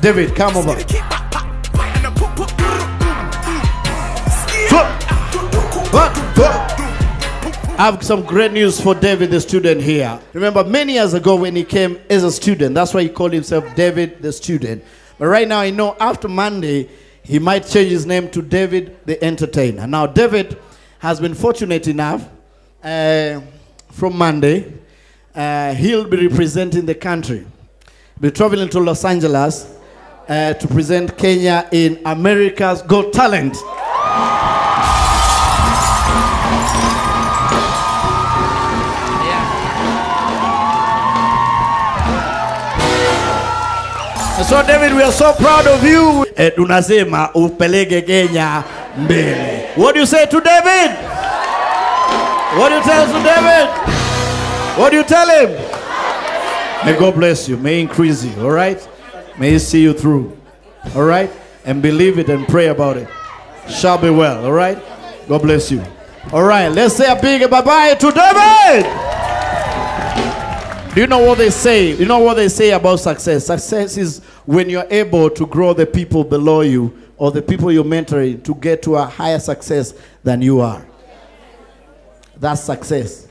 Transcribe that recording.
David, come over. I have some great news for David, the student here. Remember, many years ago when he came as a student, that's why he called himself David, the student. But right now, I know after Monday, he might change his name to David, the entertainer. Now, David has been fortunate enough uh, from Monday, uh, he'll be representing the country. Be traveling to Los Angeles uh, to present Kenya in America's Got Talent. So David, we are so proud of you. Eh, tunasema upeleke Kenya mbele. What do you say to David? What do you tell to David? What do you tell him? May God bless you. May increase you. All right. May he see you through. All right. And believe it and pray about it. Shall be well. All right. God bless you. All right. Let's say a big bye bye to David. Do you know what they say? You know what they say about success? Success is when you're able to grow the people below you or the people you're mentoring to get to a higher success than you are. That's success.